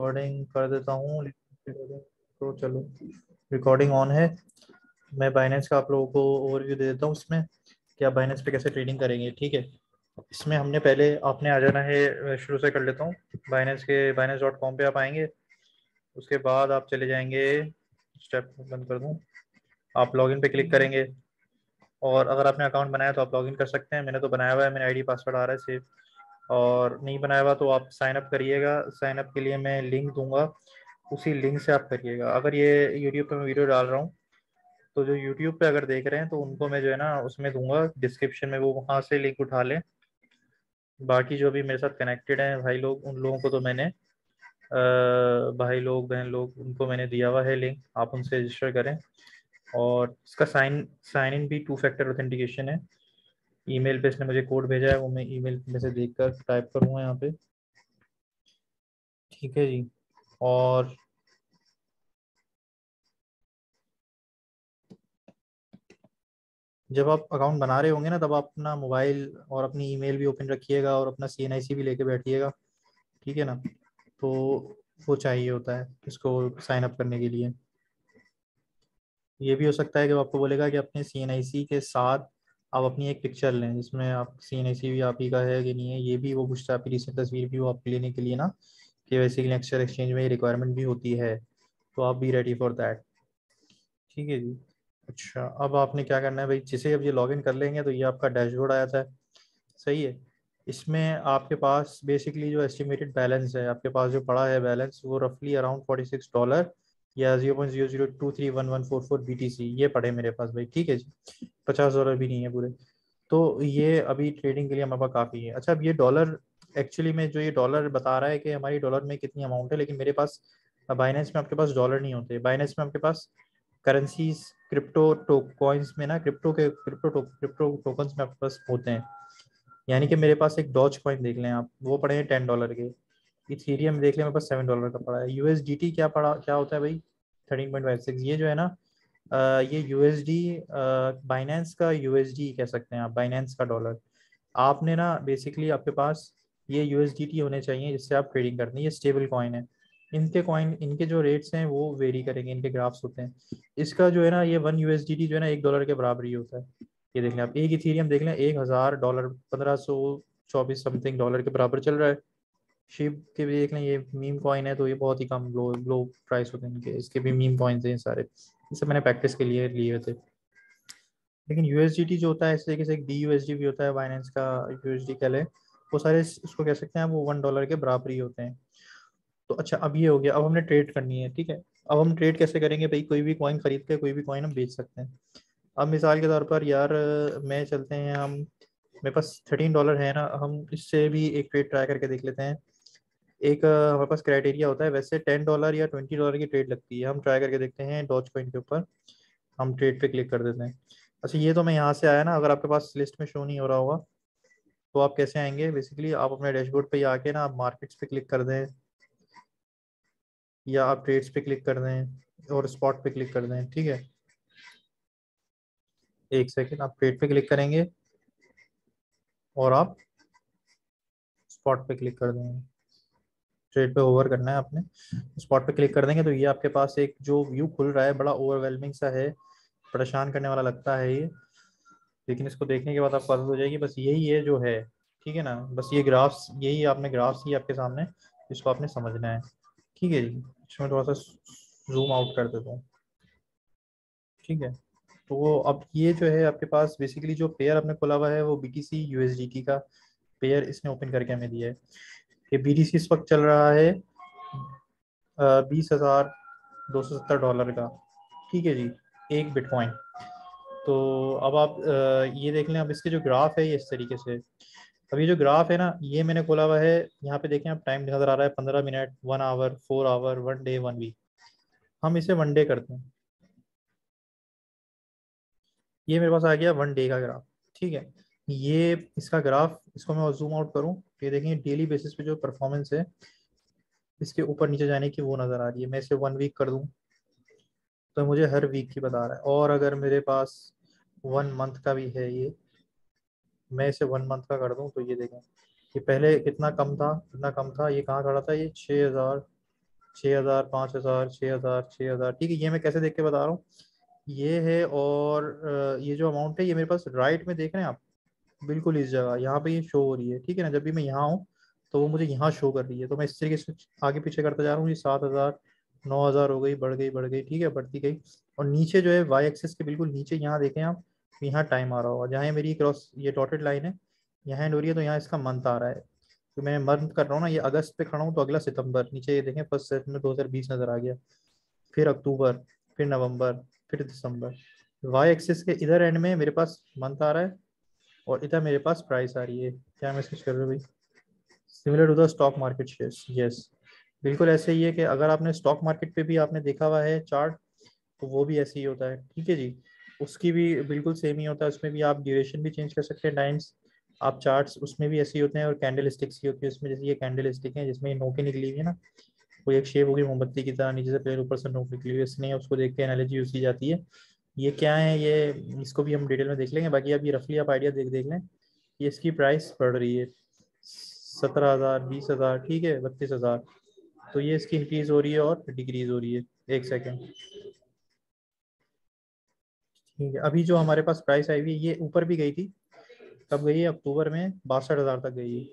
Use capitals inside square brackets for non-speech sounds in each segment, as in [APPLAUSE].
Recording कर देता हूँ तो चलो रिकॉर्डिंग ऑन है। मैं बाइनेंस का आप लोगों को ओवरव्यू दे देता हूँ इसमें, कि आप बाइनेंस पे कैसे ट्रेडिंग करेंगे, ठीक है? इसमें हमने पहले आपने आ जाना है शुरू से कर लेता हूँ। बाइनेंस के बाइनेंस डॉट कॉम पर आप आएँगे, उसके बाद आप चले जाएँगे स्टेप बंद कर दूँ। आप लॉगिन पे क्लिक करेंगे। और अगर आपने अकाउंट बनाया तो आप लॉगिन कर सकते हैं। मैंने तो बनाया हुआ है मेरा आईडी पासवर्ड आ रहा है सेव और नहीं बनाया हुआ तो आप साइन अप करिएगा। साइन अप के लिए मैं लिंक दूँगा। उसी लिंक से आप करिएगा। अगर ये यूट्यूब पे मैं वीडियो डाल रहा हूँ तो जो यूट्यूब पे अगर देख रहे हैं तो उनको मैं जो है ना उसमें दूँगा। डिस्क्रिप्शन में वो वहाँ से लिंक उठा लें। बाकी जो भी मेरे साथ कनेक्टेड हैं भाई लोग उन लोगों को तो मैंने आ, भाई लोग बहन लोग उनको मैंने दिया हुआ है लिंक आप उनसे रजिस्टर करें। और इसका साइन साइन इन भी टू फैक्टर ऑथेंटिकेशन है। ईमेल पे इसने मुझे कोड भेजा है, वो मैं ईमेल में से देख कर टाइप करूँगा यहाँ पे। ठीक है जी। और जब आप अकाउंट बना रहे होंगे ना, तब आप अपना मोबाइल और अपनी ईमेल भी ओपन रखिएगा और अपना सीएनआईसी भी लेके बैठिएगा। ठीक है ना? तो वो चाहिए होता है इसको साइन अप करने के लिए। ये भी हो सकता है कि आपको बोलेगा कि अपने सीएनआईसी के साथ आप अपनी एक पिक्चर लें, जिसमें आप सी एन आई सी भी आप ही का है कि नहीं है, ये भी वो पूछता है आपकी रिसेंट तस्वीर भी वो आप लेने के लिए ना, कि वैसे एक्सचेंज एक्सचेंज में रिक्वायरमेंट भी होती है तो आप भी रेडी फॉर दैट ठीक है जी? अच्छा अब आपने क्या करना है भाई? जिसे अब ये लॉगिन कर लेंगे तो ये आपका डैशबोर्ड आया था। सही है। इसमें आपके पास बेसिकली जो एस्टिमेटेड बैलेंस है, आपके पास जो पड़ा है बैलेंस वो रफली अराउंड फोर्टी सिक्स डॉलर या zero point zero zero two three one one four four B T C ये पड़े मेरे पास भाई ठीक है जी? पचास डॉलर भी नहीं है पूरे। तो ये अभी ट्रेडिंग के लिए हमारे पास काफ़ी है। अच्छा अब ये डॉलर एक्चुअली में जो ये डॉलर बता रहा है कि हमारी डॉलर में कितनी अमाउंट है लेकिन मेरे पास बाइनेंस में आपके पास डॉलर नहीं होते। बाइनेंस में आपके पास करेंसीज क्रिप्टो टो कॉइन्स में ना क्रिप्टो के क्रिप्टो टो, क्रिप्टो टोकन्स में आपके पास होते हैं। यानी कि मेरे पास एक डॉच कॉइन देख लें आप वो पड़े हैं टेन डॉलर के। इथीरियम देख लें मेरे पास सेवन डॉलर का पड़ा है। यूएसडीटी क्या पड़ा क्या होता है भाई? थर्टीन पॉइंट फाइव सिक्स ये जो है ना आ, ये यूएसडी बाइनेंस का यूएसडी कह सकते हैं आप बाइनेंस का डॉलर आपने ना बेसिकली आपके पास ये यूएसडीटी होने चाहिए जिससे आप ट्रेडिंग करते हैं ये स्टेबल कॉइन है। इनके कॉइन इनके जो रेट्स हैं वो वेरी करेंगे इनके ग्राफ्स होते हैं। इसका जो है ना ये वन यूएसडीटी जो है ना एक डॉलर के बराबर ही होता है। ये देख लें आप एक इथीरियम देख लें एक हज़ार डॉलर पंद्रह सौ चौबीस समथिंग डॉलर के बराबर चल रहा है। शिप के भी देख लें, ये मीम कॉइन है तो ये बहुत ही कम लो लो प्राइस होते हैं इनके। इसके भी मीम कॉइन्स हैं सारे। इसे मैंने प्रैक्टिस के लिए लिए थे। लेकिन यूएसडीटी जो होता है, इस तरीके से एक डी भी होता है बाइनेंस का यूएसडी कह लें, वो सारे उसको कह सकते हैं, वो वन डॉलर के बराबर ही होते हैं। तो अच्छा अब ये हो गया, अब हमने ट्रेड करनी है, ठीक है? अब हम ट्रेड कैसे करेंगे भाई? कोई भी कॉइन खरीद के, कोई भी कॉइन हम बेच सकते हैं। अब मिसाल के तौर पर यार, मैं चलते हैं, हम, मेरे पास थर्टीन डॉलर है ना, हम इससे भी एक ट्रेड ट्राई करके देख लेते हैं। एक हमारे पास क्राइटेरिया होता है, वैसे टेन डॉलर या ट्वेंटी डॉलर की ट्रेड लगती है। हम ट्राई करके देखते हैं डॉच कॉइन के ऊपर। हम ट्रेड पे क्लिक कर देते हैं। अच्छा ये तो मैं यहाँ से आया ना, अगर आपके पास लिस्ट में शो नहीं हो रहा होगा तो आप कैसे आएँगे? बेसिकली आप अपने डैशबोर्ड पे आके ना आप मार्केट्स पे क्लिक कर दें। या आप ट्रेड्स पे क्लिक कर दें और स्पॉट पे क्लिक कर दें, ठीक है? एक सेकेंड आप ट्रेड पे क्लिक करेंगे और आप स्पॉट पे क्लिक कर देंगे। ट्रेड पे ओवर करना है आपने। स्पॉट पे क्लिक कर देंगे तो ये आपके पास एक जो व्यू खुल रहा है, बड़ा ओवरवेलमिंग सा है, परेशान करने वाला लगता है ये। लेकिन इसको देखने के बाद आपको आदत हो जाएगी, बस यही है जो है, ठीक है ना? बस ये ग्राफ्स यही आपने ग्राफ्स ही आपके सामने इसको आपने समझना है। ठीक है जी, इसमें थोड़ा सा जूम आउट कर देता हूँ। ठीक है तो अब ये जो है आपके पास बेसिकली जो पेयर आपने खोला हुआ है, वो B T C U T का पेयर इसने ओपन करके हमें दिया है। ये बी टी सी इस वक्त चल रहा है बीस हज़ार दो सौ सत्तर डॉलर का। ठीक है जी, एक बिटकॉइन। तो अब आप ये देख लें, अब इसके जो ग्राफ है, ये इस तरीके से। अब ये जो ग्राफ है ना, ये मैंने खोला हुआ है, यहाँ पे देखें आप टाइम नज़र आ रहा है पंद्रह minute, one hour, four hour, one day, one week. हम इसे वन डे करते हैं। ये मेरे पास आ गया वन डे का ग्राफ। ठीक है ये इसका ग्राफ, इसको मैं जूम आउट करूँ, ये देखें डेली बेसिस पे जो परफॉर्मेंस है, इसके ऊपर नीचे जाने की वो नज़र आ रही है। मैं इसे वन वीक कर दूँ तो मुझे हर वीक की बता रहा है। और अगर मेरे पास वन मंथ का भी है ये, मैं इसे वन मंथ का कर दूँ तो ये देखें, ये पहले कितना कम था, कितना कम था, ये कहाँ खड़ा था? ये छः हज़ार छः हज़ार, पाँच हज़ार छः हज़ार छः हज़ार, ठीक है, ये मैं कैसे देख के बता रहा हूँ? ये है और ये जो अमाउंट है, ये मेरे पास राइट में देख रहे हैं आप? बिल्कुल इस जगह, यहाँ पे ये शो हो रही है, ठीक है ना? जब भी मैं यहाँ हूँ तो वो मुझे यहाँ शो कर रही है। तो मैं इस तरीके से आगे पीछे करता जा रहा हूँ, ये सात हज़ार, नौ हज़ार हो गई, बढ़ गई बढ़ गई, ठीक है? बढ़ती गई। और नीचे जो है वाई एक्सेस के बिल्कुल नीचे, यहाँ देखें आप, यहाँ टाइम आ रहा होगा। जहाँ मेरी क्रॉस ये डॉटेड लाइन है, यहाँ एंड हो रही है तो यहाँ इसका मंथ आ रहा है। तो मैं मंथ कर रहा हूँ ना, ये अगस्त पे खड़ा हूँ तो अगला सितंबर, नीचे ये देखें, फ़र्स्ट सेट दो नज़र आ गया। फिर अक्टूबर, फिर नवंबर, फिर दिसंबर। वाई एक्सिस के इधर एंड में मेरे पास मंथ आ रहा है और इधर मेरे पास प्राइस आ रही है। क्या मैसेज कर रहे हो भाई? Similar to the stock market shares yes बिल्कुल ऐसे ही है कि अगर आपने स्टॉक मार्केट पे भी आपने देखा हुआ है चार्ट तो वो भी ऐसे ही होता है। ठीक है जी? उसकी भी बिल्कुल सेम ही होता है। उसमें भी आप ड्यूरेशन भी चेंज कर सकते हैं टाइम्स आप चार्ट्स उसमें भी ऐसे ही होते हैं और कैंडल स्टिक्स की होती है। उसमें जैसे ये कैंडल स्टिक है, जिसमें नोके निकली हुई है ना कोई एक शेप होगी मोमबत्ती की तरह, नीचे से पहले ऊपर से नोक निकली हुई इसलिए उसको देख के एनालॉजी यूज़ की जाती है। ये क्या है? ये इसको भी हम डिटेल में देख लेंगे। बाकी अब ये रफली आप आइडिया देख देख लें। कि इसकी प्राइस बढ़ रही है सत्रह हज़ार, बीस हज़ार, ठीक है, बत्तीस हज़ार। तो ये इसकी इंक्रीज हो रही है और डिक्रीज हो रही है। एक सेकेंड। ठीक है, अभी जो हमारे पास प्राइस आई हुई है, ये ऊपर भी गई थी। कब गई है अक्टूबर में, बासठ हज़ार तक गई है।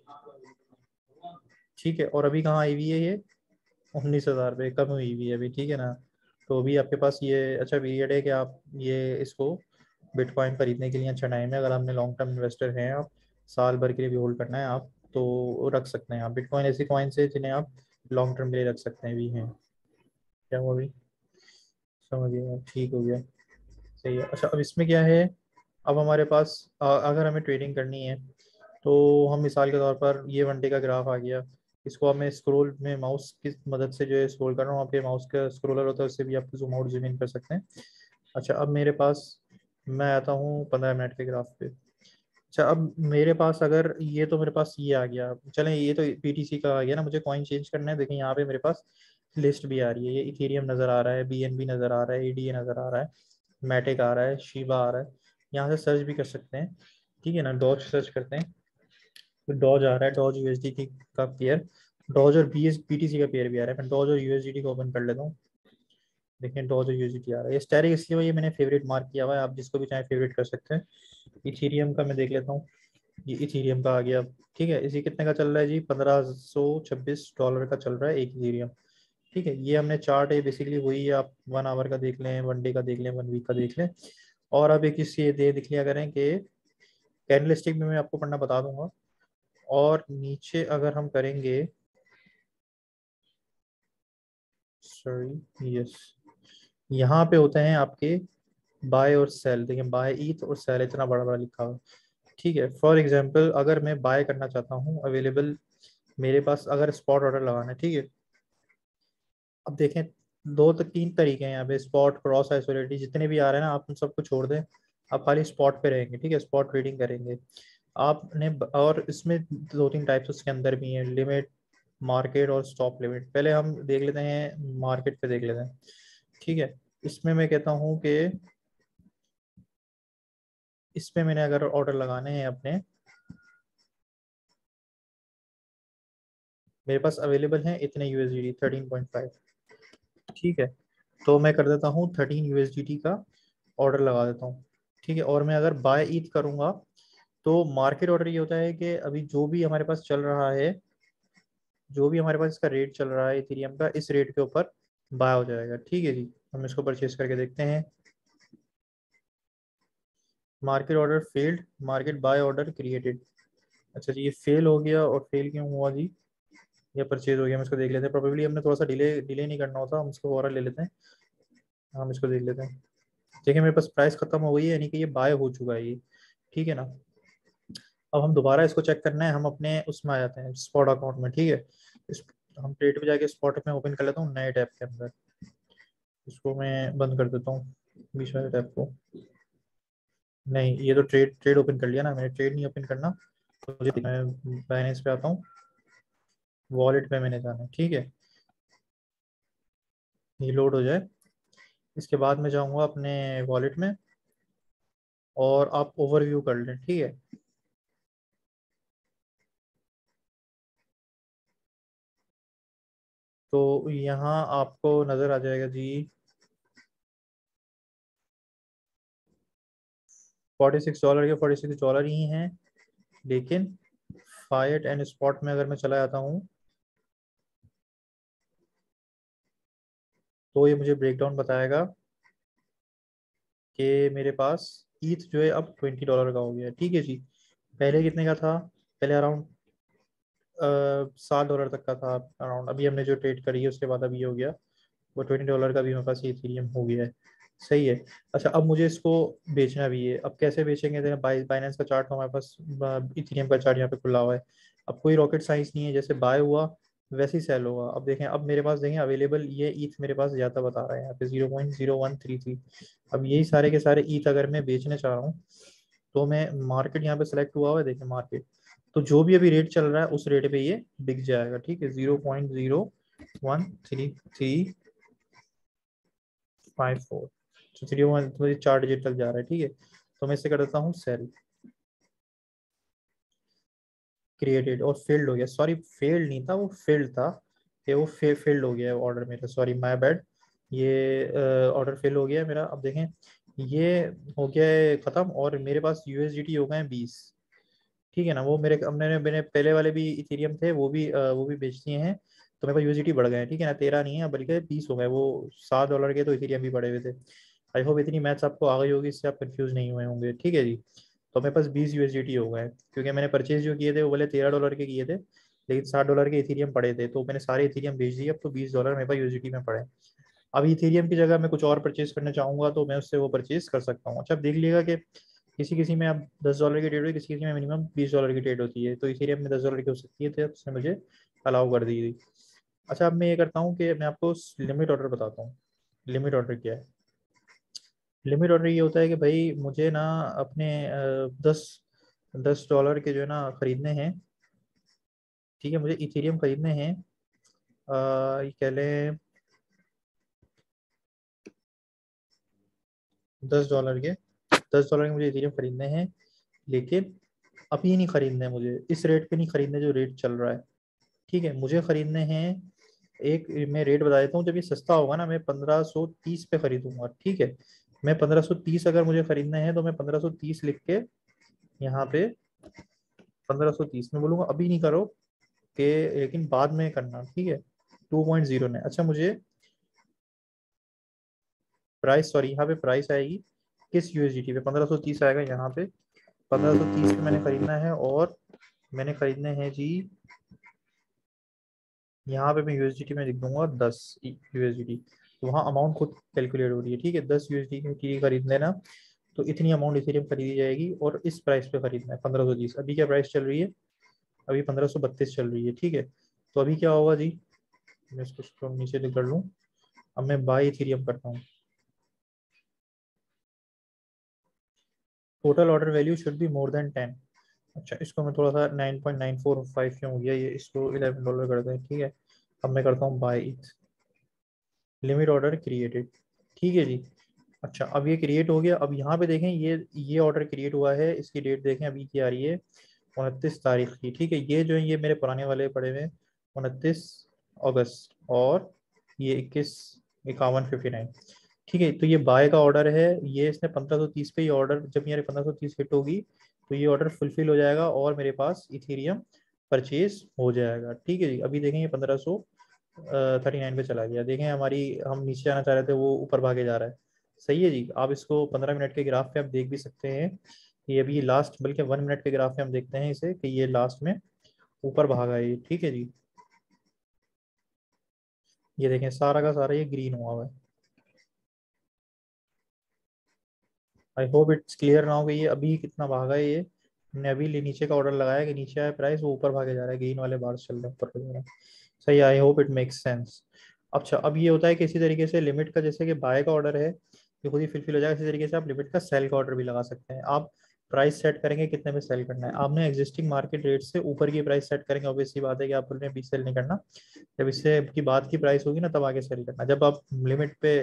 ठीक है, और अभी कहाँ आई हुई है ये? उन्नीस हज़ार पे कम हुई हुई है अभी, ठीक है ना? तो अभी आपके पास ये अच्छा पीरियड है कि आप ये इसको बिटकॉइन खरीदने के लिए अच्छा टाइम है। अगर आपने लॉन्ग टर्म इन्वेस्टर हैं, आप साल भर के लिए भी होल्ड करना है आप तो रख सकते हैं आप। बिटकॉइन ऐसी कॉइन्स है जिन्हें आप लॉन्ग टर्म के लिए रख सकते हैं भी हैं। क्या हुआ अभी? समझ गया, ठीक हो गया। सही है। अच्छा अब इसमें क्या है? अब हमारे पास अगर हमें ट्रेडिंग करनी है तो हम मिसाल के तौर पर ये वनडे का ग्राफ आ गया। इसको अब मैं स्क्रोल में माउस की मदद से जो है स्क्रोल कर रहा हूँ। आपके माउस का स्क्रोलर होता है, उससे भी आप जूम आउट जूम इन कर सकते हैं। अच्छा अब मेरे पास, मैं आता हूँ पंद्रह मिनट के ग्राफ पे। अच्छा अब मेरे पास अगर ये तो मेरे पास ये आ गया। चलें, ये तो पीटीसी का आ गया ना, मुझे कॉइन चेंज करना है। देखें यहाँ पे मेरे पास लिस्ट भी आ रही है। ये इथेरियम नज़र आ रहा है बीएनबी नज़र आ रहा है ई नज़र आ रहा है मैटिक आ रहा है शीबा आ रहा है। यहाँ से सर्च भी कर सकते हैं। ठीक है ना डॉच सर्च करते हैं। डॉज आ रहा है, डॉज यूएसडी का पेयर डॉज और बी एस पीटीसी का पेयर भी आ रहा है। मैं डॉज और यूएसडी को ओपन कर लेता हूँ। देखिए, डॉज और यूएसडी आ रहा है। ये स्टैरिक इसलिए ये मैंने फेवरेट मार्क किया हुआ है। आप जिसको भी चाहे फेवरेट कर सकते हैं। इथीरियम का मैं देख लेता हूँ। ये इथीरियम का आ गया। ठीक है, इसी कितने का चल रहा है जी? पंद्रह सौ छब्बीस डॉलर का चल रहा है एक इथीरियम ठीक है, ये हमने चार्ट है। बेसिकली वही है आप वन आवर का देख लें वन डे का देख लें वन वीक का देख लें। और अब एक इससे दे दिख लिया करें कि कैंडलस्टिक में मैं आपको पढ़ना बता दूँगा। और नीचे अगर हम करेंगे सॉरी यस यहाँ पे होते हैं आपके बाय और सेल देखिए बाय ईथ और सेल इतना बड़ा बड़ा लिखा हुआ ठीक है फॉर एग्जांपल अगर मैं बाय करना चाहता हूँ अवेलेबल मेरे पास अगर स्पॉट ऑर्डर लगाना है, ठीक है? अब देखें, दो तो तीन तरीके हैं यहाँ पे स्पॉट क्रॉस आइसोलेटी जितने भी आ रहे हैं ना, आप उन सबको छोड़ दें। आप खाली स्पॉट पे रहेंगे, ठीक है? स्पॉट रीडिंग करेंगे। आपने और इसमें दो तीन टाइप्स उसके अंदर भी हैं लिमिट मार्केट और स्टॉप लिमिट पहले हम देख लेते हैं मार्केट पे देख लेते हैं। ठीक है, इसमें मैं कहता हूँ कि इसमें मैंने अगर ऑर्डर लगाने हैं अपने, मेरे पास अवेलेबल हैं इतने यूएसडी थर्टीन पॉइंट फाइव ठीक है तो मैं कर देता हूँ थर्टीन यूएसडी का ऑर्डर लगा देता हूँ। ठीक है, और मैं अगर बाय ईद करूँगा तो मार्केट ऑर्डर ये होता है कि अभी जो भी हमारे पास चल रहा है, जो भी हमारे पास इसका रेट चल रहा है इथेरियम का, इस रेट के ऊपर बाय हो जाएगा। ठीक है जी, हम इसको परचेज करके देखते हैं। Market order failed market buy order created अच्छा जी, ये फेल हो गया और फेल क्यों हुआ जी? या परचेज हो गया, हम इसको देख लेते हैं। प्रोबेबली हमने थोड़ा सा डिले डिले नहीं करना होता, हम इसको और ले लेते हैं। हम इसको देख लेते हैं। देखिए, मेरे पास प्राइस खत्म हो गई है, यानी कि ये बाय हो चुका है ये। ठीक है ना? अब हम दोबारा इसको चेक करना है, हम अपने उसमें आ जाते हैं स्पॉट अकाउंट में, ठीक है? हम ट्रेड पे जाके स्पॉट में ओपन कर लेता हूँ, नए टैब के अंदर। इसको मैं बंद कर देता हूँ, बीच वाले टैब को। नहीं, ये तो ट्रेड ट्रेड ओपन कर लिया ना, मैंने ट्रेड नहीं ओपन करना। तो मैं बाइनेंस पे आता हूँ। वॉलेट पे मैंने जाना है, ठीक है? ये लोड हो जाए। इसके बाद मैं जाऊँगा अपने वॉलेट में और आप ओवरव्यू कर लें, ठीक है? तो यहाँ आपको नज़र आ जाएगा जी। फोर्टी सिक्स डॉलर के फोर्टी सिक्स डॉलर ही हैं, लेकिन फाइट एंड स्पॉट में अगर मैं चला जाता हूँ तो ये मुझे ब्रेकडाउन बताएगा कि मेरे पास ईथ जो है अब ट्वेंटी डॉलर का हो गया ठीक है जी। पहले कितने का था? पहले अराउंड सात डॉलर तक का था अराउंड। अभी हमने जो ट्रेड करी है, उसके बाद अभी हो गया। वो ट्वेंटी डॉलर का भी मेरे पास इथेरियम हो गया है। सही है। अच्छा अब मुझे इसको बेचना भी है। अब कैसे बेचेंगे? देना बाई बाइनेंस का चार्ट हमारे पास इथेरियम का चार्ट यहाँ पे खुला हुआ है। अब कोई रॉकेट साइंस नहीं है। जैसे बाय हुआ, वैसे ही सेल होगा। अब देखें, अब मेरे पास देखें अवेलेबल ये ईथ मेरे पास ज़्यादा बता रहा है यहाँ पे। Zero point zero one three three अब यही सारे के सारे ईथ अगर मैं बेचने चाह रहा हूँ तो मैं मार्केट यहाँ पे सेलेक्ट हुआ हुआ है। देखें मार्केट तो जो भी अभी रेट चल रहा है उस रेट पे ये बिक जाएगा ठीक है? Zero point zero one three three five four तो थ्री वन चार डिजिट जा रहा है ठीक है? तो मैं इसे कर देता हूँ सेल क्रिएटेड और फेल्ड हो गया। सॉरी फेल्ड नहीं था वो फेल्ड था। कि वो फे, फेल्ड हो गया ऑर्डर मेरा सॉरी माय बैड ये ऑर्डर फेल हो गया मेरा। अब देखें ये हो गया है ख़त्म और मेरे पास यूएसडीटी हो गए हैं बीस। ठीक है ना, वो मेरे हमने मैंने पहले वाले भी इथेरियम थे, वो भी वो भी बेच दिए हैं तो मेरे पास यूएसडीटी बढ़ गए ठीक है ना, तेरह नहीं है, बल्कि बीस हो गए, वो सात डॉलर के तो इथेरियम भी बढ़े हुए थे। आई होप इतनी मैथ्स आपको आ गई होगी, इससे आप कन्फ्यूज़ नहीं हुए होंगे, ठीक है जी। तो मेरे पास बीस यू हो गए, क्योंकि मैंने परचेज जो किए थे, वो बोले तेरह डॉलर के किए थे, लेकिन साठ डॉलर के इथेरियम पड़े थे तो मैंने सारे इथेरियम बेच दिए, अब तो बीस डॉलर मेरे पास यूएसडीटी में पड़े। अब इथेरियम की जगह मैं कुछ और परचेज करना चाहूँगा तो मैं उससे वो परचेज कर सकता हूँ। अच्छा देख लिएगा कि किसी किसी में अब दस डॉलर की ट्रेड हुई किसी किसी में मिनिमम बीस डॉलर की ट्रेड होती है। तो इथेरियम में दस डॉलर की हो सकती है तो उसने मुझे अलाउ कर दी थी अच्छा अब मैं ये करता हूँ कि मैं आपको लिमिट ऑर्डर बताता हूँ। लिमिट ऑर्डर क्या है? लिमिट ऑर्डर ये होता है कि भाई मुझे ना अपने दस दस डॉलर के जो है ना ख़रीदने हैं। ठीक है, मुझे इथेरियम ख़रीदने हैं। ये कह लें दस डॉलर के। दस डॉलर के मुझे इथेरियम ख़रीदने हैं, लेकिन अभी नहीं ख़रीदने हैं मुझे। इस रेट पे नहीं ख़रीदने जो रेट चल रहा है। ठीक है, मुझे ख़रीदने हैं, एक मैं रेट बता देता हूँ, जब ये सस्ता होगा ना, मैं पंद्रह सौ तीस पे ख़रीदूँगा, ठीक है? मैं पंद्रह सौ तीस अगर मुझे खरीदना है तो मैं पंद्रह सौ तीस लिख के यहाँ पे पंद्रह सौ तीस में बोलूँगा, अभी नहीं करो, कि लेकिन बाद में करना, ठीक है? टू पॉइंट ज़ीरो ने। अच्छा मुझे प्राइस सॉरी यहाँ पे प्राइस आएगी। किस यूएसडीटी पे? पंद्रह सौ तीस आएगा यहाँ पे। पंद्रह सौ तीस पे मैंने खरीदना है और मैंने खरीदने हैं जी, यहाँ पे मैं यूएसडीटी में लिख दूँगा दस यूएसडीटी तो वहाँ अमाउंट खुद कैलकुलेट हो रही है, ठीक है? दस यूएसडी खरीद लेना। तो इतनी अमाउंट इथेरियम खरीदी जाएगी और इस प्राइस पे खरीदना है, पंद्रह सौ तीस। अभी क्या प्राइस चल रही है? अभी पंद्रह सौ बत्तीस चल रही है, ठीक है? तो अभी क्या होगा जी? मैं इसको नीचे कर लूँ। अब मैं बाई इथेरियम करता हूँ। Total order value should be more than ten अच्छा इसको मैं थोड़ा सा nine point nine four five क्यों हो गया? ये इसको इलेवन डॉलर कर दें, ठीक है? अब मैं करता हूँ बाई लिमिट ऑर्डर क्रिएटेड ठीक है जी? अच्छा अब ये क्रिएट हो गया। अब यहाँ पे देखें, ये ये ऑर्डर क्रिएट हुआ है। इसकी डेट देखें, अभी की आ रही है उनतीस तारीख की। ठीक है, ये जो है, ये मेरे पुराने वाले पड़े हुए उनतीस अगस्त और ये इक्कीस इक्यावन फिफ्टी नाइन ठीक है तो ये बाय का ऑर्डर है, ये इसने पंद्रह सौ तीस पे ये ऑर्डर जब मेरे पंद्रह सौ तीस हिट होगी तो ये ऑर्डर फुलफिल हो जाएगा और मेरे पास इथेरियम परचेज हो जाएगा। ठीक है जी, अभी देखें ये पंद्रह सौ थर्टी नाइन पे चला गया। देखें हमारी, हम नीचे जाना चाह रहे थे, वो ऊपर भागे जा रहा है। सही है जी, आप इसको पंद्रह मिनट के ग्राफ पे आप देख भी सकते हैं। कि अभी लास्ट बल्कि वन मिनट के ग्राफ पे हम देखते हैं इसे, कि ये लास्ट में ऊपर भागा है ठीक है जी। ये देखें, सारा का सारा ये ग्रीन हुआ हुआ है। आई होप इट्स क्लियर ना हो गई ये अभी कितना भागा है ये। हमने अभी नीचे का ऑर्डर लगाया कि नीचे आया प्राइस वो ऊपर भागे जा रहा है ग्रीन वाले बार चल रहे हैं ऊपर जा है। सही I hope it makes sense अच्छा अब ये होता है कि इसी तरीके से लिमिट का जैसे कि बाय का ऑर्डर है, ये खुद ही फिलफिल हो जाएगा। इसी तरीके से आप लिमिट का सेल का ऑर्डर भी लगा सकते हैं। आप प्राइस सेट करेंगे, कितने में सेल करना है। आपने एग्जिस्टिंग मार्केट रेट से ऊपर की प्राइस सेट करेंगे ऑब्वियसली बात है कि आप बोल सेल नहीं करना। जब इससे की बात की प्राइस होगी ना, तब आगे सेल करना। जब आप लिमिट पे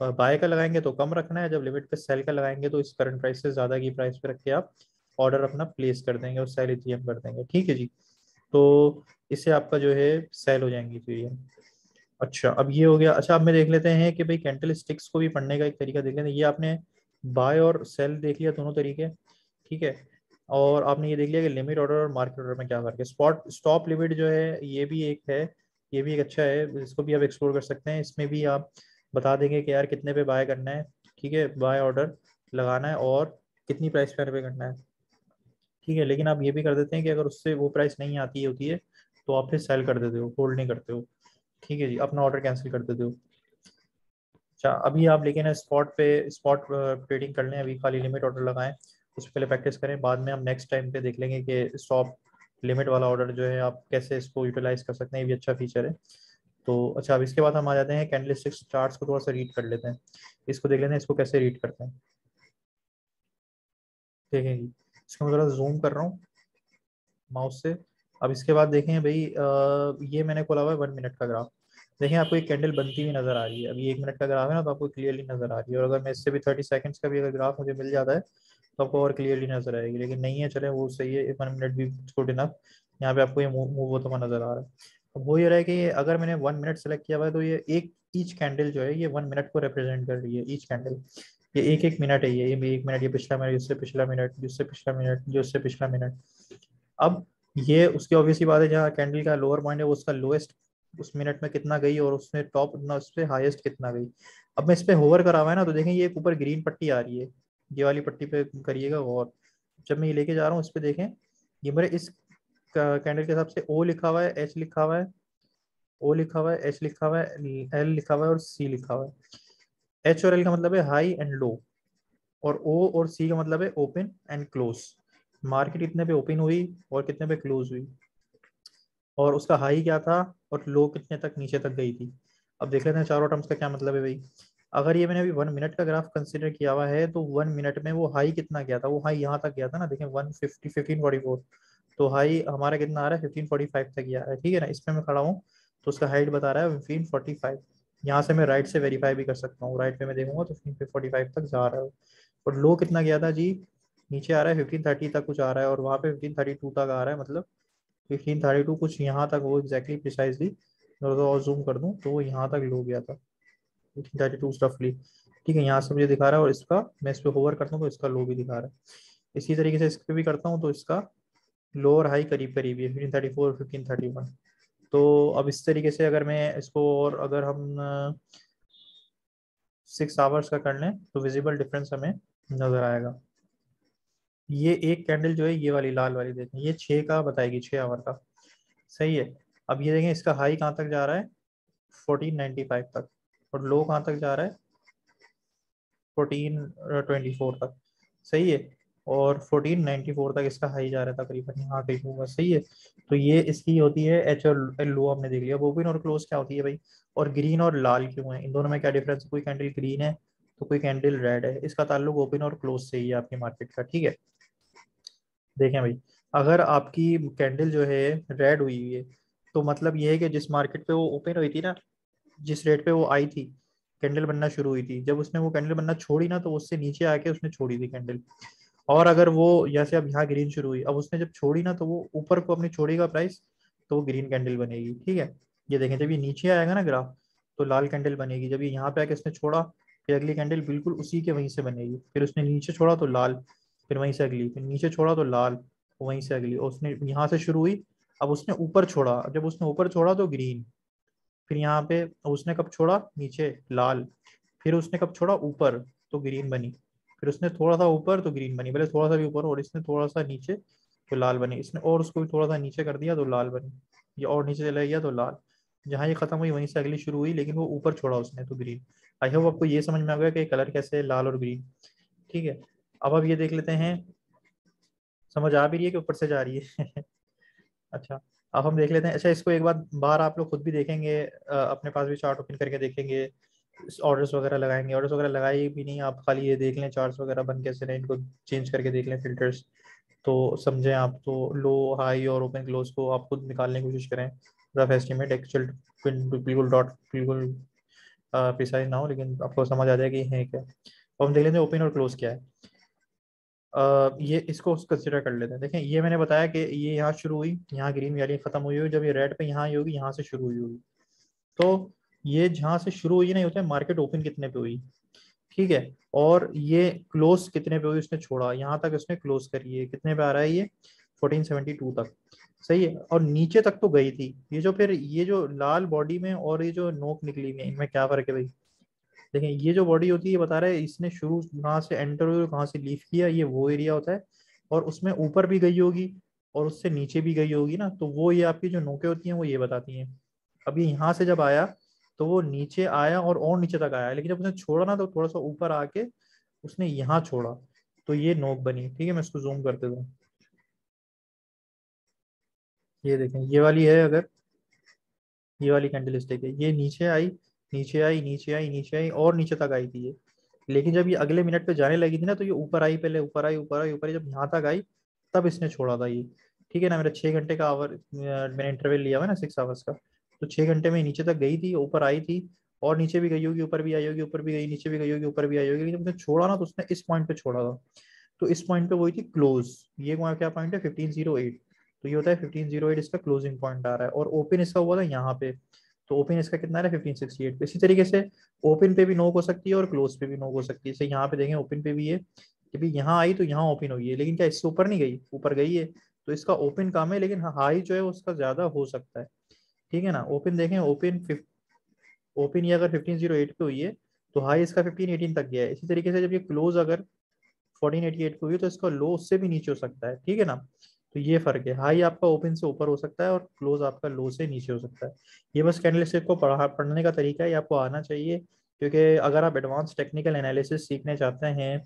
बाय का लगाएँगे तो कम रखना है, जब लिमिट पे सेल का लगाएँगे तो इस करंट प्राइस से ज़्यादा की प्राइस पे रख के आप ऑर्डर अपना प्लेस कर देंगे और सेल इथियम कर देंगे, ठीक है जी? तो इससे आपका जो है सेल हो जाएँगी फिर ये। अच्छा अब ये हो गया। अच्छा अब मैं देख लेते हैं कि भाई कैंटल स्टिक्स को भी पढ़ने का एक तरीका देख लेते हैं। ये आपने बाय और सेल देख लिया दोनों तरीके, ठीक है? और आपने ये देख लिया कि लिमिट ऑर्डर और मार्केट ऑर्डर में क्या फ़र्क है। स्पॉट स्टॉप लिमिट जो है, ये भी एक है, ये भी एक अच्छा है, इसको भी आप एक्सप्लोर कर सकते हैं। इसमें भी आप बता देंगे कि यार कितने पे बाय करना है, ठीक है बाय ऑर्डर लगाना है और कितनी प्राइस पे करना है। ठीक है, लेकिन आप ये भी कर देते हैं कि अगर उससे वो प्राइस नहीं आती होती है तो आप फिर सेल कर देते हो होल्ड नहीं करते हो। ठीक है जी, अपना ऑर्डर कैंसिल कर देते हो। अच्छा अभी आप लेकिन स्पॉट पे स्पॉट ट्रेडिंग कर लें, अभी खाली लिमिट ऑर्डर लगाएँ, उस पहले प्रैक्टिस करें, बाद में हम नेक्स्ट टाइम पे देख लेंगे कि स्टॉप लिमिट वाला ऑर्डर जो है, आप कैसे इसको यूटिलाइज कर सकते हैं, ये भी अच्छा फीचर है। तो अच्छा अब इसके बाद हम आ जाते हैं कैंडल स्टिक्स चार्ट्स को थोड़ा सा रीड कर लेते हैं। इसको देख लेते हैं, इसको कैसे रीड करते हैं। देखें जी, इसको मैं थोड़ा जूम कर रहा हूँ माउस से। अब इसके बाद देखें भाई ये मैंने खोला हुआ है वन मिनट का ग्राफ देखें, आपको एक कैंडल बनती हुई नज़र आ रही है। अभी एक मिनट का ग्राफ है ना तो आपको क्लियरली नज़र आ रही है। और अगर मैं इससे भी थर्टी सेकंड्स का भी अगर ग्राफ मुझे मिल जाता है तो आपको और क्लियरली नज़र आएगी। लेकिन नहीं है, चले, वो सही है वन मिनट भी गुड इनफ यहाँ पे आपको ये मूव होता हुआ नज़र आ रहा है। अब वो ये रहा है कि अगर मैंने वन मिनट सेलेक्ट किया हुआ है तो ये एक ईच कैंडल जो है, ये वन मिनट को रिप्रेजेंट कर रही है ईच कैंडल ये एक एक मिनट है ये ये एक मिनट ये पिछला मिनट जिससे पिछला मिनट जिससे पिछला मिनट जो उससे पिछला मिनट अब ये उसकी ऑब्वियसली बात है, जहाँ कैंडल का लोअर पॉइंट है, वो उसका लोएस्ट उस मिनट में कितना गई और उसमें टॉप उस पर हाइएस्ट कितना गई. अब मैं इस पर होवर करा हुआ है ना तो देखें, ये एक ऊपर ग्रीन पट्टी आ रही है. ये वाली पट्टी पे करिएगा और जब मैं ये लेके जा रहा हूँ, इस पर देखें, ये मेरे इस कैंडल के हिसाब से ओ लिखा हुआ है एच लिखा हुआ है ओ लिखा हुआ है एच लिखा हुआ है एल लिखा हुआ है और सी लिखा हुआ है। एच और एल का मतलब है हाई एंड लो और ओ और सी का मतलब है ओपन एंड क्लोज मार्केट कितने पे ओपन हुई और कितने पे क्लोज हुई। और उसका हाई क्या था और लो कितने तक नीचे तक गई थी। अब देख लेते हैं चारों टर्म्स का क्या मतलब है भाई। अगर ये मैंने अभी वन मिनट का ग्राफ कंसिडर किया हुआ है तो वन मिनट में वो हाई कितना गया था? वो हाई यहाँ तक गया था ना, देखें one fifty fifteen forty four तो हाई हमारा कितना आ रहा है? फिफ्टीन फोर्टी फाइव तक गया है, ठीक है ना? इसमें मैं खड़ा हूँ तो उसका हाइट बता रहा है फिफ्टीन फोर्टी फाइव यहाँ से मैं राइट से वेरीफाई भी कर सकता हूँ राइट पे मैं देखूँगा तो फिफ्टीन फोर्टी फाइव तक जा रहा है और लो कितना गया था जी? नीचे आ रहा है फिफ्टीन थर्टी तक कुछ आ रहा है और वहाँ पे फिफ्टीन थर्टी टू तक आ रहा है मतलब फिफ्टीन थर्टी टू कुछ यहाँ तक, वो एक्जैक्टली प्रिसाइजली और जूम कर दूँ तो यहाँ तक लो गया था। फिफ्टीन थर्टी टू रफली ठीक है, यहाँ से मुझे दिखा रहा है और इसका, मैं इस पर होवर करता हूँ तो इसका लो भी दिखा रहा है। इसी तरीके से इस पर भी करता हूँ तो इसका लो और हाई करीब करीब है fifteen thirty four fifteen thirty one तो अब इस तरीके से अगर मैं इसको और अगर हम सिक्स आवर्स का कर लें तो विजिबल डिफरेंस हमें नज़र आएगा। ये एक कैंडल जो है, ये वाली, लाल वाली देखें ये छः का बताएगी छः आवर का। सही है? अब ये देखें, इसका हाई कहाँ तक जा रहा है? फोर्टीन नाइन्टी फाइव तक। और लो कहाँ तक जा रहा है? फोर्टीन ट्वेंटी फोर तक। सही है? और फोर्टीन नाइन्टी फोर तक इसका हाई जा रहा था करीबन यहाँ कहीं होगा सही है। तो ये इसकी होती है एच और लो हमने देख लिया। ओपन और क्लोज क्या होती है भाई? और ग्रीन और लाल क्यों है? इन दोनों में क्या डिफरेंस कोई कैंडल ग्रीन है तो कोई कैंडल रेड है। इसका ताल्लुक ओपन और क्लोज से ही है आपकी मार्केट का, ठीक है? देखें भाई, अगर आपकी कैंडल जो है रेड हुई हुई है तो मतलब ये है कि जिस मार्केट पे वो ओपन हुई थी ना, जिस रेट पे वो आई थी कैंडल बनना शुरू हुई थी, जब उसने वो कैंडल बनना छोड़ी ना तो उससे नीचे आके उसने छोड़ी थी कैंडल और अगर वो जैसे अब यहाँ ग्रीन शुरू हुई, अब उसने जब छोड़ी ना तो वो ऊपर को अपनी छोड़ेगा प्राइस तो वो ग्रीन कैंडल बनेगी, ठीक है? ये देखें, जब ये नीचे आएगा ना ग्राफ तो लाल कैंडल बनेगी। जब ये यहाँ पे आके उसने छोड़ा, फिर अगली कैंडल बिल्कुल उसी के वहीं से बनेगी। फिर उसने नीचे छोड़ा तो लाल, फिर वहीं से अगली, फिर नीचे छोड़ा तो लाल, वहीं से अगली, और उसने यहाँ से शुरू हुई, अब उसने ऊपर छोड़ा। जब उसने ऊपर छोड़ा तो ग्रीन फिर यहाँ पे उसने कब छोड़ा? नीचे, लाल, फिर उसने कब छोड़ा? ऊपर तो ग्रीन बनी। फिर उसने थोड़ा सा ऊपर तो ग्रीन बनी पहले थोड़ा सा भी ऊपर और इसने थोड़ा सा नीचे तो लाल बनी। इसने और उसको भी थोड़ा सा नीचे कर दिया तो लाल बनी, ये और नीचे चला गया तो लाल। जहाँ ये खत्म हुई, वहीं से अगली शुरू हुई, लेकिन वो ऊपर छोड़ा उसने तो ग्रीन आई होप आपको ये समझ में आ गया कि कलर कैसे है, लाल और ग्रीन ठीक है, अब अब ये देख लेते हैं। समझ आ भी रही है कि ऊपर से जा रही है? [LAUGHS] अच्छा अब हम देख लेते हैं। अच्छा इसको एक बार बाहर आप लोग खुद भी देखेंगे अपने पास भी चार्ट ओपन करके देखेंगे। ऑर्डर्स वगैरह लगाएँगे। ऑर्डर्स वगैरह लगाए भी नहीं, आप खाली ये देख लें चार्ट्स वगैरह बन कैसे रहे इनको चेंज करके देख लें फिल्टर्स तो समझें आप तो लो हाई और ओपन क्लोज को आप खुद निकालने की कोशिश करें। रफ एस्टिमेट एक्चुअल बिल्कुल डॉट बिल्कुल प्रिसाइज ना हो, लेकिन आपको समझ आ जाएगा है क्या। अब हम देख लेते हैं ओपन और क्लोज क्या है। ये इसको कंसिडर कर लेते हैं। देखें, ये मैंने बताया कि ये यहाँ शुरू हुई, यहाँ ग्रीन वाली खत्म हुई हुई जब ये रेड पे यहाँ आई होगी, यहाँ से शुरू हुई होगी। तो ये जहाँ से शुरू हुई नहीं होता है मार्केट ओपन कितने पे हुई? ठीक है, और ये क्लोज कितने पे हुई उसने छोड़ा? यहाँ तक उसने क्लोज करी है। कितने पे आ रहा है ये? 1472 तक। सही है, और नीचे तक तो गई थी। ये जो फिर, ये जो लाल बॉडी में और ये जो नोक निकली हुई है, इनमें क्या फ़र्क है भाई? देखें, ये जो बॉडी होती है, ये बता रहा है, इसने शुरू कहाँ से एंटर हुई कहाँ से लीव किया, ये वो एरिया होता है। और उसमें ऊपर भी गई होगी और उससे नीचे भी गई होगी ना तो वो ये आपकी जो नोके होती हैं, वो ये बताती हैं। ये यहाँ से जब आया तो वो नीचे आया और और नीचे तक आया, लेकिन जब उसने छोड़ा ना तो थोड़ा सा ऊपर आके उसने यहाँ छोड़ा तो ये नोक बनी। ठीक है, मैं इसको जूम करते दूँ ये देखें, ये वाली है अगर, ये वाली कैंडल स्टिक है। ये नीचे आई नीचे आई नीचे आई नीचे आई, और नीचे तक आई थी ये। लेकिन जब ये अगले मिनट पे जाने लगी थी ना तो ये ऊपर आई पहले, ऊपर आई ऊपर आई ऊपर आई, जब यहाँ तक आई, तब इसने छोड़ा था ये। ठीक है ना, मेरा छः घंटे का आवर मैंने इंटरवल लिया हुआ ना सिक्स आवर्स का। तो छः घंटे में नीचे तक गई थी, ऊपर आई थी और नीचे भी गई होगी, ऊपर भी आई होगी, ऊपर भी गई, नीचे भी गई होगी, ऊपर भी आई होगी। लेकिन उसने छोड़ा ना तो उसने इस पॉइंट पे छोड़ा था। तो इस पॉइंट पे वही थी क्लोज ये क्या पॉइंट है? फिफ्टीन ज़ीरो एट तो ये होता है फिफ्टीन ज़ीरो एट इसका क्लोजिंग पॉइंट आ रहा है। और ओपन इसका हुआ था यहाँ पे। तो ओपन इसका कितना है? फिफ्टीन सिक्सटी एट इसी तरीके से ओपन पे भी नोक हो सकती है और क्लोज पे भी नोक हो सकती है। जैसे यहाँ पे देखें ओपन पे भी कि भाई यहाँ आई तो यहाँ ओपन हुई है, लेकिन क्या इससे ऊपर नहीं गई? ऊपर गई है। तो इसका ओपन कम है, लेकिन हाई जो है उसका ज़्यादा हो सकता है। ठीक है ना? ओपन देखें ओपन ओपन ये अगर फिफ्टीन ज़ीरो एट पे हुई है तो हाई इसका फिफ्टीन एटीन तक गया है। इसी तरीके से जब ये क्लोज अगर फोर्टीन एटी एट पे हुई तो इसका लो उससे भी नीचे हो सकता है, ठीक है ना? तो ये फ़र्क है। हाई आपका ओपन से ऊपर हो सकता है और क्लोज आपका लो से नीचे हो सकता है। ये बस कैंडलस्टिक को पढ़ा पढ़ने का तरीका है आपको आना चाहिए, क्योंकि अगर आप एडवांस टेक्निकल एनालिसिस सीखने चाहते हैं,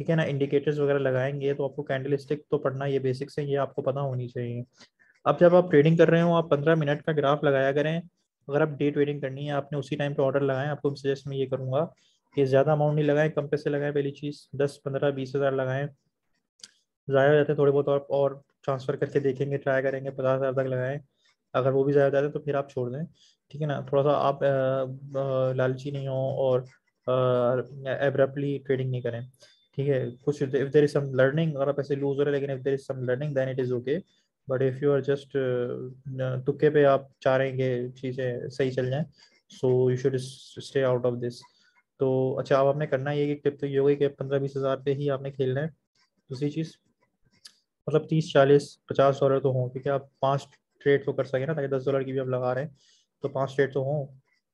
ठीक है ना इंडिकेटर्स वगैरह लगाएँगे तो आपको कैंडल स्टिक तो पढ़ना, ये बेसिक्स है, ये आपको पता होनी चाहिए। अब जब आप ट्रेडिंग कर रहे हो आप पंद्रह मिनट का ग्राफ लगाया करें। अगर आप डे ट्रेडिंग करनी है आपने उसी टाइम पे ऑर्डर लगाएँ आपको सजेस्ट मैं ये करूँगा कि ज़्यादा अमाउंट नहीं लगाएँ कम पैसे लगाएँ पहली चीज़ दस पंद्रह बीस हज़ार लगाएँ। ज़्यादा हो जाते हैं थोड़े बहुत और, और ट्रांसफ़र करके देखेंगे ट्राई करेंगे पचास हज़ार तक लगाएँ। अगर वो भी ज़्यादा जाते हैं तो फिर आप छोड़ दें ठीक है ना? थोड़ा सा आप लालची नहीं हो और एब्रप्टली ट्रेडिंग नहीं करें ठीक है? कुछ if there is some learning अगर आप ऐसे लूज हो रहे हैं लेकिन if there is some learning then it is okay but if you are just तुक्के पे आप चाह रहे हैं कि चीज़ें सही चल जाएँ so you should stay out of this तो अच्छा अब आपने करना ये टिप तो ये होगी कि पंद्रह बीस हज़ार पे ही आपने खेलना है। दूसरी चीज़ मतलब तीस चालीस, पचास डॉलर तो हों, क्योंकि आप पाँच ट्रेड तो कर सकें ना, ताकि दस डॉलर की भी आप लगा रहे हैं तो पाँच ट्रेड तो हों।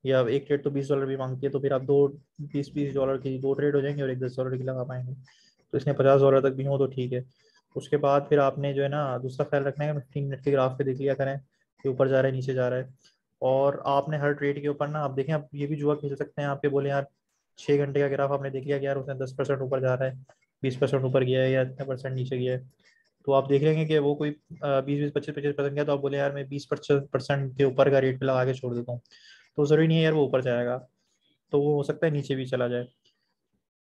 या एक ट्रेड तो बीस डॉलर भी मांगती है तो फिर आप दो बीस बीस डॉलर की, दो ट्रेड हो जाएँगे और एक दस डॉलर की लगा पाएँगे। तो इसमें पचास डॉलर तक भी हो तो ठीक है। उसके बाद फिर आपने जो है ना, दूसरा ख्याल रखना है फिफ्टीन मिनट के ग्राफ पे देख लिया करें, कि ऊपर जा रहा है, नीचे जा रहा है। और आपने हर ट्रेड के ऊपर ना, आप देखें, आप ये भी जुआ खेल सकते हैं आपके बोले, यार छः घंटे का ग्राफ आपने देख लिया कि यार, उसने दस परसेंट ऊपर जा रहा है, बीस परसेंट ऊपर गया है या इतने परसेंट नीचे गया है। तो आप देख लेंगे कि वो कोई बीस बीस पच्चीस पच्चीस परसेंट गया तो आप बोले, यार, मैं बीस परसेंट के ऊपर का रेट पे लगा के छोड़ देता हूँ। तो ज़रूरी नहीं है यार वो ऊपर जाएगा तो वो हो सकता है नीचे भी चला जाए।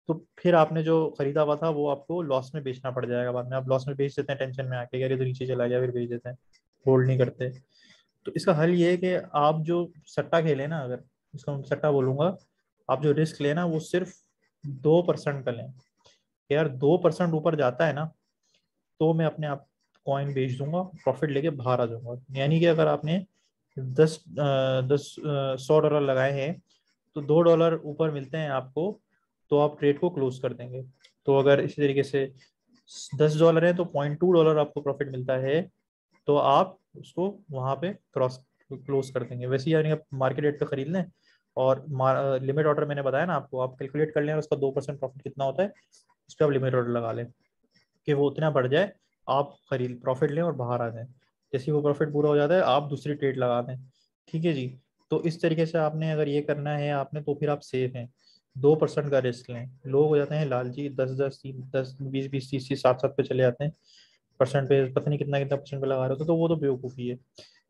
तो फिर आपने जो खरीदा हुआ था, वो आपको लॉस में बेचना पड़ जाएगा बाद में। आप लॉस में बेच देते हैं टेंशन में आके यार तो नीचे चला गया, फिर बेच देते हैं। होल्ड नहीं करते। तो इसका हल ये है कि आप जो सट्टा खेलें ना, अगर इसका सट्टा बोलूँगा, आप जो रिस्क लेना वो सिर्फ़ दो परसेंट का लें। यार दो परसेंट ऊपर जाता है ना तो मैं अपने आप कॉइन बेच दूँगा प्रॉफिट लेके बाहर आ जाऊँगा। यानी कि अगर आपने दस दस सौ डॉलर लगाए हैं तो दो डॉलर ऊपर मिलते हैं आपको तो आप ट्रेड को क्लोज कर देंगे। तो अगर इसी तरीके से दस डॉलर है तो पॉइंट टू डॉलर आपको प्रॉफिट मिलता है तो आप उसको वहाँ पे क्रॉस क्लोज कर देंगे। वैसे यानी आप मार्केट रेट पे खरीद लें और लिमिट ऑर्डर मैंने बताया ना आपको, आप कैलकुलेट कर लें उसका दो परसेंट प्रॉफिट कितना होता है, उस पर आप लिमिट ऑर्डर लगा लें कि वो उतना बढ़ जाए, आप खरीद प्रॉफिट लें और बाहर आ जाएँ। जैसे वो प्रॉफिट पूरा हो जाता है, आप दूसरी ट्रेड लगा दें। ठीक है जी? तो इस तरीके से आपने अगर ये करना है, आपने तो फिर आप सेफ़ हैं। दो परसेंट का रिस्क लें। लोग हो जाते हैं लालची दस दस तीन दस बीस बीस तीस तीस सात सात पे चले जाते हैं। परसेंट पे, पता नहीं कितना कितना परसेंट पे लगा रहे हो तो वो तो बेवकूफ़ी है।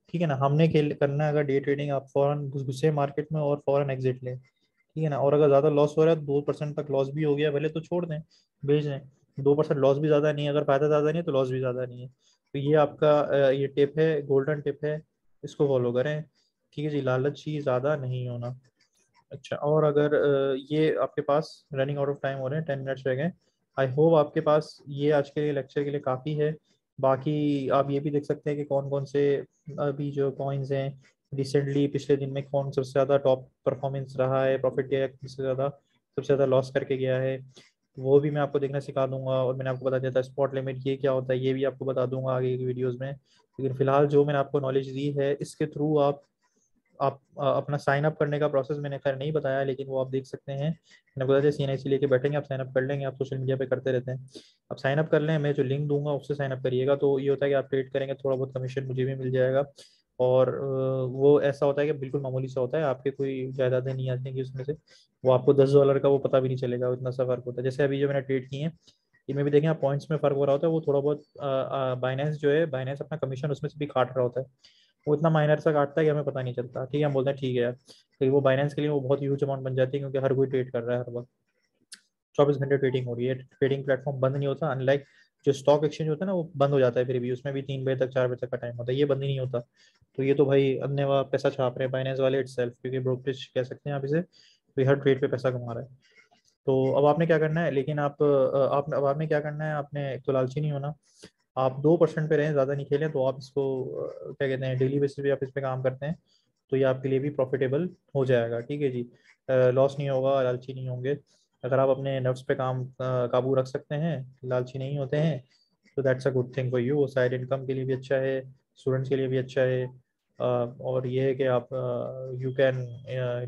ठीक है ना? हमने खेल, करना है अगर डे ट्रेडिंग आप फॉरन घुसे मार्केट में और फॉरन एग्जिट लें। ठीक है ना? और अगर ज़्यादा लॉस हो रहा है तो दो परसेंट तक लॉस भी हो गया, भले तो छोड़ दें, बेच दें। दो परसेंट लॉस भी ज़्यादा नहीं है, अगर फ़ायदा ज़्यादा नहीं है तो लॉस भी ज़्यादा नहीं है। तो ये आपका ये टिप है गोल्डन टिप है, इसको फॉलो करें। ठीक है जी? लालच ही ज़्यादा नहीं होना। अच्छा और अगर ये आपके पास रनिंग आउट ऑफ़ टाइम हो रहे हैं टेन मिनट्स रह गए आई होप आपके पास ये आज के लिए लेक्चर के लिए काफ़ी है। बाकी आप ये भी देख सकते हैं कि कौन कौन से, अभी जो कॉइन्स हैं रिसेंटली पिछले दिन में कौन सबसे ज़्यादा टॉप परफॉर्मेंस रहा है प्रॉफिट गया सबसे ज़्यादा सबसे ज़्यादा लॉस करके गया है, वो भी मैं आपको देखना सिखा दूँगा, और मैंने आपको बता दिया था स्पॉट लिमिट ये क्या होता है, ये भी आपको बता दूँगा आगे की वीडियोज़ में। लेकिन फ़िलहाल जो मैंने आपको नॉलेज दी है, इसके थ्रू आप आप अपना साइन अप करने का प्रोसेस मैंने खैर नहीं बताया, लेकिन वो आप देख सकते हैं। मैंने बताया सी एन आई सी लेके बैठेंगे, आप साइन अप कर लेंगे, आप सोशल मीडिया पे करते रहते हैं। आप साइन अप कर लें, मैं जो लिंक दूँगा, उससे साइन अप करिएगा। तो ये होता है कि आप ट्रेड करेंगे, थोड़ा बहुत कमीशन मुझे भी मिल जाएगा। और वो ऐसा होता है कि बिल्कुल मामूली सा होता है, आपके कोई जायदादें नहीं आती कि उसमें से। वो आपको दस डॉलर का वो पता भी नहीं चलेगा इतना सा फ़र्क होता है। जैसे अभी जो मैंने ट्रेड किए हैं इनमें भी देखें आप पॉइंट्स में फ़र्क हो रहा होता है, वो थोड़ा बहुत बाइनेंस जो है बाइनेंस अपना कमीशन उसमें से भी काट रहा होता है। वो इतना माइनर सा काटता है कि हमें पता नहीं चलता। ठीक है, हम बोलते हैं, ठीक है यार। तो वो बाइनेंस के लिए वो बहुत ह्यूज अमाउंट बन जाती है क्योंकि हर कोई ट्रेड कर रहा है हर वक्त। चौबीस घंटे ट्रेडिंग हो रही है। ट्रेडिंग प्लेटफॉर्म बंद नहीं होता। अनलाइक जो स्टॉक एक्सचेंज होता है ना, वो बंद हो जाता है फिर भी। उसमें भी तीन बजे तक, चार बजे तक का टाइम होता है। ये बंद ही नहीं होता। तो ये तो भाई अन्य पैसा छाप रहे हैं बाइनेंस वाले इट क्योंकि ब्रोकरेज कह सकते हैं आप इसे तो हर ट्रेड पे पैसा कमा रहा है। तो अब आपने क्या करना है? लेकिन आप आप अब आपने क्या करना है? आपने एक तो लालची नहीं होना। आप दो परसेंट पे रहें, ज़्यादा नहीं खेलें तो आप इसको क्या कहते हैं, डेली बेसिस पे आप इस पर काम करते हैं तो ये आपके लिए भी प्रॉफिटेबल हो जाएगा। ठीक है जी? लॉस नहीं होगा, लालची नहीं होंगे। अगर आप अपने नफ्स पे काम काबू रख सकते हैं, लालची नहीं होते हैं तो that's a good thing for you वो साइड इनकम के लिए भी अच्छा है स्टूडेंट्स के लिए भी अच्छा है। और ये है कि आप you can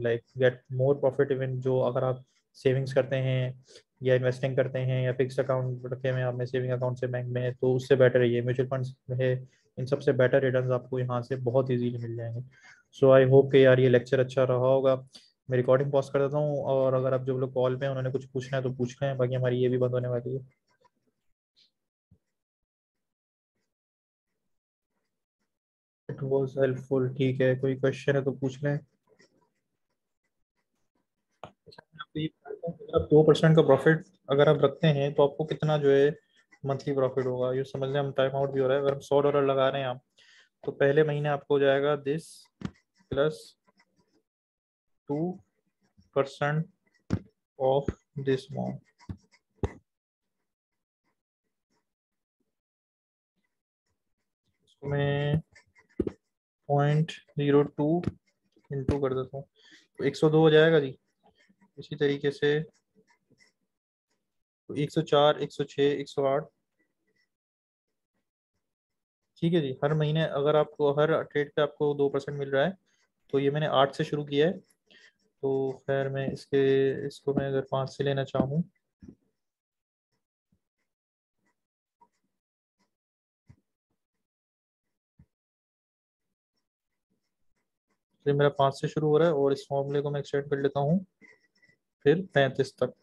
like get more profit even जो अगर आप सेविंग्स करते हैं या इन्वेस्टिंग करते हैं या फिक्स अकाउंट रखे हुए आपने सेविंग अकाउंट से बैंक में तो उससे बेटर है, ये म्यूचुअल फंड्स है, इन सबसे बेटर रिटर्न आपको यहाँ से बहुत ईजीली मिल जाएँगे। सो आई होप कि यार ये लेक्चर अच्छा रहा होगा। मैं रिकॉर्डिंग पॉज कर देता हूँ और अगर आप जो लोग कॉल पे हैं, उन्होंने कुछ पूछना है तो पूछ लें बाकी हमारी ये भी बंद होने वाली है। इट वॉज़ हेल्पफुल ठीक है, कोई क्वेश्चन है तो पूछ लें। आप दो परसेंट का प्रॉफिट अगर आप रखते हैं तो आपको कितना जो है मंथली प्रॉफिट होगा? ये समझ लें हम टाइम आउट भी हो रहा है। अगर हम सौ डॉलर लगा रहे हैं आप तो पहले महीने आपको हो जाएगा this plus two percent of this amount मैं पॉइंट ज़ीरो टू इंटू कर देता हूँ। तो एक सौ दो हो जाएगा जी। इसी तरीके से तो 104, 106, 108 ठीक है जी हर महीने अगर आपको हर ट्रेड पे आपको दो परसेंट मिल रहा है तो ये मैंने आठ से शुरू किया है। तो खैर मैं इसके इसको मैं अगर पाँच से लेना चाहूँ। मेरा पाँच से शुरू हो रहा है और इस फॉर्मूले को मैं एक्सटेंड कर लेता हूँ फिर पैंतीस तक।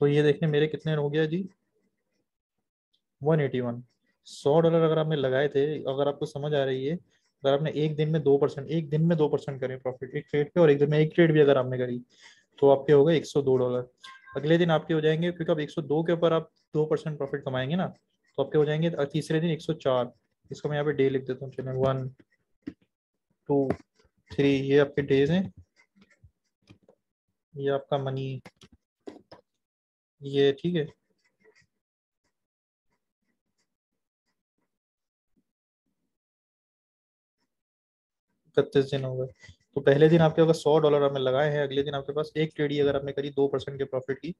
तो ये देखने मेरे कितने हो गया जी? वन एटी वन सौ डॉलर अगर आपने लगाए थे, अगर आपको समझ आ रही है, अगर आपने एक दिन में दो परसेंट, एक दिन में दो परसेंट करें प्रॉफिट एक ट्रेड पे और एक दिन में एक ट्रेड भी अगर आपने करी तो आपके हो गए एक सौ दो डॉलर। अगले दिन आपके हो जाएँगे, क्योंकि आप एक सौ दो के ऊपर आप दो परसेंट प्रॉफिट कमाएँगे ना तो आपके हो जाएँगे तीसरे दिन एक सौ चार। इसको मैं यहाँ पे डे लिख देता हूँ चलो वन टू थ्री ये आपके डेज़ हैं। ये आपका मनी ये ठीक है। इकतीस दिन हो गए। तो पहले दिन आपके अगर सौ डॉलर आपने लगाए हैं, अगले दिन आपके पास एक ट्रेडी अगर आपने करी दो परसेंट के प्रॉफिट की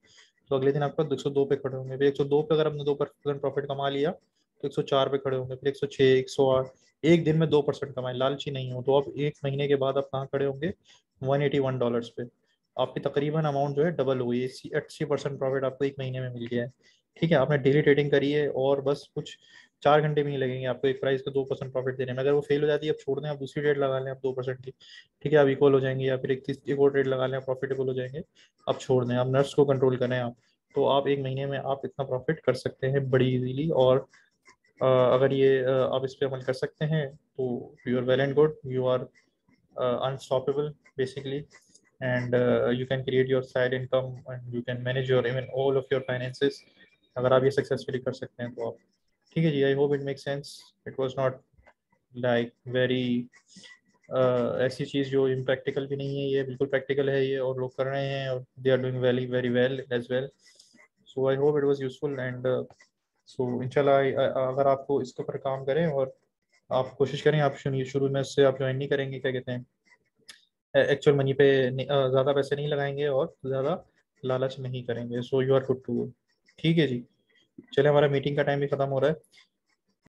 तो अगले दिन आपका एक सौ दो पे खड़े होंगे। फिर एक सौ दो पे अगर आपने दो परसेंट प्रॉफिट कमा लिया तो एक सौ चार पे खड़े होंगे। फिर एक सौ छः एक सौ आठ, एक दिन में दो परसेंट कमाए। लालची नहीं हो तो आप एक महीने के बाद आप कहाँ खड़े होंगे? वन एटी वन डॉलर पे। आपकी तकरीबन अमाउंट जो है डबल हुई। है अस्सी परसेंट प्रॉफिट आपको एक महीने में मिल गया है। ठीक है, आपने डेली ट्रेडिंग करी है और बस कुछ चार घंटे भी नहीं लगेंगे आपको। एक प्राइस का दो परसेंट प्रॉफिट देने में। अगर वो फेल हो जाती है आप छोड़ दें, आप दूसरी ट्रेड लगा लें आप दो परसेंट की। ठीक है आप इक्वल हो जाएँगे या फिर एक एक और ट्रेड लगा लें प्रॉफिटेबल हो जाएँगे। आप छोड़ दें, आप नर्स को कंट्रोल करें आप। तो आप एक महीने में आप इतना प्रॉफिट कर सकते हैं बड़ी इजीली और अगर ये आप इस पर अमल कर सकते हैं तो you are well and good you are unstoppable basically and uh, you can create your side income and you can manage your even all of your अगर आप ये सक्सेसफुली कर सकते हैं तो आप ठीक है जी I hope it make sense it was not like very ऐसी चीज़ जो इम्प्रैक्टिकल भी नहीं है ये बिल्कुल प्रैक्टिकल है ये और लोग कर रहे हैं और they are doing very very well as well so I hope it was useful and so इंशाल्लाह अगर आपको इसके ऊपर काम करें और आप कोशिश करें आप शुरू में इससे आप ज्वाइन नहीं करेंगे क्या कहते हैं? एक्चुअल मनी पे ज़्यादा पैसे नहीं लगाएँगे और ज़्यादा लालच नहीं करेंगे। So you are good to ठीक है जी। चले हमारा मीटिंग का टाइम भी ख़त्म हो रहा है।